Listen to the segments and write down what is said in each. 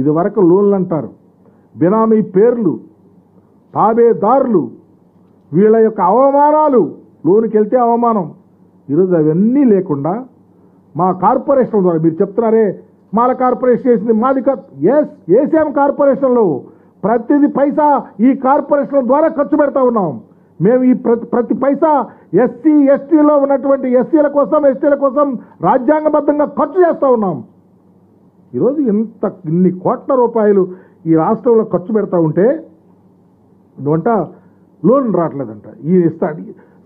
ఇది వరకు లోన్లు అంటారు. బినామీ పేర్లు తాబేదారులు వీళ్ళ యొక్క అవమానాలు లోనికి వెళ్తే అవమానం. ఈరోజు అవన్నీ లేకుండా మా కార్పొరేషన్ ద్వారా మీరు చెప్తున్నారే మాల కార్పొరేషన్ చేసింది మాది ఎస్ ఏసీఎం కార్పొరేషన్లో ప్రతిది పైసా ఈ కార్పొరేషన్ ద్వారా ఖర్చు పెడతా ఉన్నాం. మేము ఈ ప్రతి ప్రతి పైసా ఎస్సీ ఎస్టీలో ఉన్నటువంటి ఎస్సీల కోసం ఎస్టీల కోసం రాజ్యాంగబద్ధంగా ఖర్చు చేస్తూ ఉన్నాం. ఈరోజు ఇంత ఇన్ని కోట్ల రూపాయలు ఈ రాష్ట్రంలో ఖర్చు పెడతా ఉంటే నువ్వంట లోన్ రావట్లేదంట. ఈ ఇస్తాడు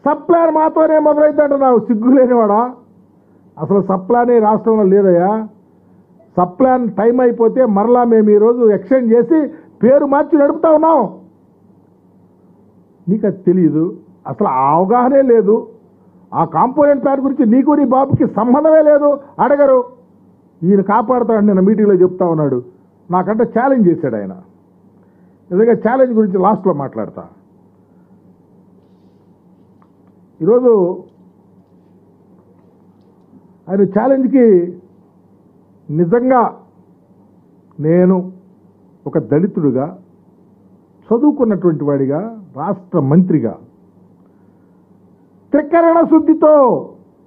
సప్లాన్ మాతోనే మొదలైందంట నాకు సిగ్గు లేనివాడా? అసలు సప్లానే రాష్ట్రంలో లేదయ్యా. సప్లాన్ టైం అయిపోతే మరలా మేము ఈరోజు ఎక్స్చేంజ్ చేసి పేరు మార్చి నడుపుతా ఉన్నాం. నీకు అది తెలియదు అసలు ఆ అవగాహనే లేదు. ఆ కాంపోనెంట్ ప్లాన్ గురించి నీకు నీ బాబుకి సంబంధమే లేదు. అడగరు. ఈయన కాపాడుతాడు నేను మీటింగ్లో చెప్తా ఉన్నాడు. నాకంటే ఛాలెంజ్ చేశాడు ఆయన. నిజంగా ఛాలెంజ్ గురించి లాస్ట్లో మాట్లాడతా. ఈరోజు ఆయన ఛాలెంజ్కి నిజంగా నేను ఒక దళితుడుగా చదువుకున్నటువంటి వాడిగా రాష్ట్ర మంత్రిగా త్రికరణ శుద్ధితో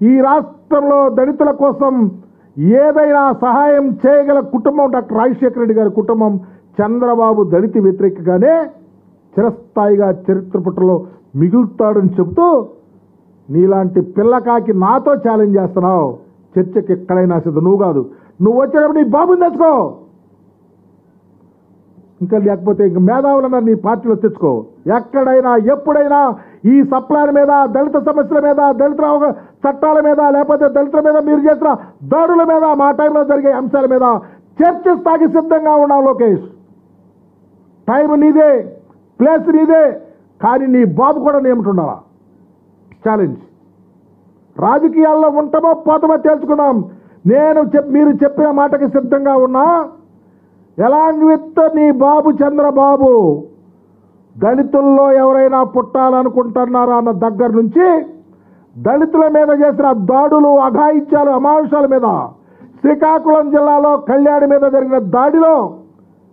ఈ రాష్ట్రంలో దళితుల కోసం ఏదైనా సహాయం చేయగల కుటుంబం డాక్టర్ రాజశేఖర రెడ్డి గారి కుటుంబం చంద్రబాబు దళిత వ్యతిరేకగానే చిరస్థాయిగా చరిత్ర పుటలో మిగులుతాడని చెబుతూ నీలాంటి పిల్లకాకి నాతో ఛాలెంజ్ చేస్తున్నావు. చర్చకి ఎక్కడైనా సిద్ధం. నువ్వు కాదు. నువ్వు వచ్చేటప్పుడు నీ బాబుని తెచ్చుకో. ఇంకా లేకపోతే ఇంక మేధావులన్నారు నీ పార్టీలో తెచ్చుకో. ఎక్కడైనా ఎప్పుడైనా ఈ సప్లాల మీద దళిత సమస్యల మీద దళిత చట్టాల మీద లేకపోతే దళితుల మీద మీరు చేసిన దాడుల మీద మా టైంలో జరిగే అంశాల మీద చర్చిస్తాకి సిద్ధంగా ఉన్నాం లోకేష్. టైం నీదే ప్లేస్ నీదే కానీ నీ బాబు కూడా నియమిటుండాలా ఛాలెంజ్ రాజకీయాల్లో ఉంటామో పోతామో తేల్చుకున్నాం నేను చెప్ మీరు చెప్పిన మాటకి సిద్ధంగా ఉన్నా. ఎలాంగ్ విత్ నీ బాబు చంద్రబాబు. దళితుల్లో ఎవరైనా పుట్టాలనుకుంటున్నారా అన్న దగ్గర నుంచి దళితుల మీద చేసిన దాడులు అఘాయిత్యాలు అమానుషాల మీద శ్రీకాకుళం జిల్లాలో కళ్యాణి మీద జరిగిన దాడిలో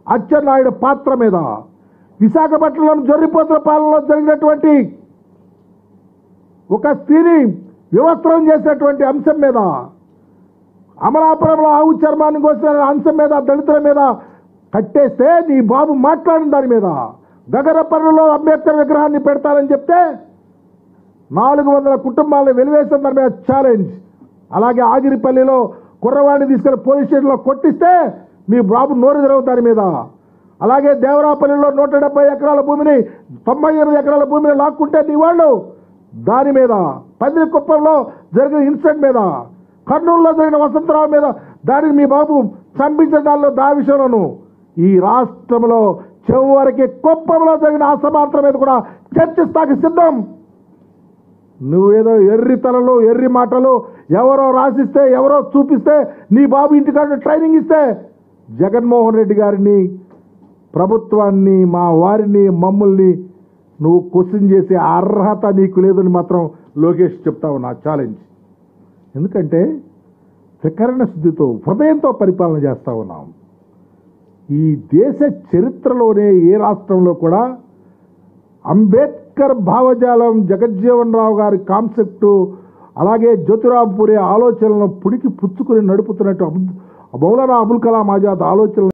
అచ్చెన్నాయుడు పాత్ర మీద విశాఖపట్నంలోని జొర్రిపోతుల పాలనలో జరిగినటువంటి ఒక స్త్రీని వివస్త్రం చేసినటువంటి అంశం మీద అమలాపురంలో ఆవు చర్మాన్ని కోసిన అంశం మీద దళితుల మీద కట్టేస్తే నీ బాబు మాట్లాడిన దాని మీద గగరపల్లిలో అంబేద్కర్ విగ్రహాన్ని పెడతారని చెప్తే నాలుగు వందల కుటుంబాలను వెలివేసిన దాని మీద ఛాలెంజ్ అలాగే ఆగిరిపల్లిలో కుర్రవాడిని తీసుకెళ్ళి పోలీస్ స్టేషన్లో కొట్టిస్తే మీ బాబు నోరు తెరవు దాని మీద. అలాగే దేవరాపల్లిలో నూట డెబ్బై ఎకరాల భూమిని తొంభై ఎనిమిది ఎకరాల భూమిని లాక్కుంటే నీ వాళ్ళు దాని మీద. పందిరికుప్పంలో జరిగిన ఇన్సిడెంట్ మీద. కర్నూలులో జరిగిన వసంతరావు మీద దానిని మీ బాబు చంపించిన దానిలో దా విషయంలోను ఈ రాష్ట్రంలో చివరికి కుప్పంలో జరిగిన అసమాంతరం మీద కూడా చర్చిస్తాకి సిద్ధం. నువ్వేదో ఎర్రి తలలు ఎర్రి మాటలు ఎవరో రాసిస్తే ఎవరో చూపిస్తే నీ బాబు ఇంటికాడ ట్రైనింగ్ ఇస్తే జగన్మోహన్ రెడ్డి గారిని ప్రభుత్వాన్ని మా వారిని మమ్మల్ని నువ్వు క్వశ్చన్ చేసే అర్హత నీకు లేదని మాత్రం లోకేష్ చెప్తావు నా ఛాలెంజ్ ఎందుకంటే త్రికరణ శుద్ధితో హృదయంతో పరిపాలన చేస్తా ఉన్నాం. ఈ దేశ చరిత్రలోనే ఏ రాష్ట్రంలో కూడా అంబేద్కర్ భావజాలం జగజ్జీవన్ రావు గారి కాన్సెప్టు అలాగే జ్యోతిరావు పూరే ఆలోచనలను పుడికి పుచ్చుకుని నడుపుతున్నట్టు అబ్- మౌలానా అబుల్ కలాం ఆజాద్ ఆలోచనలు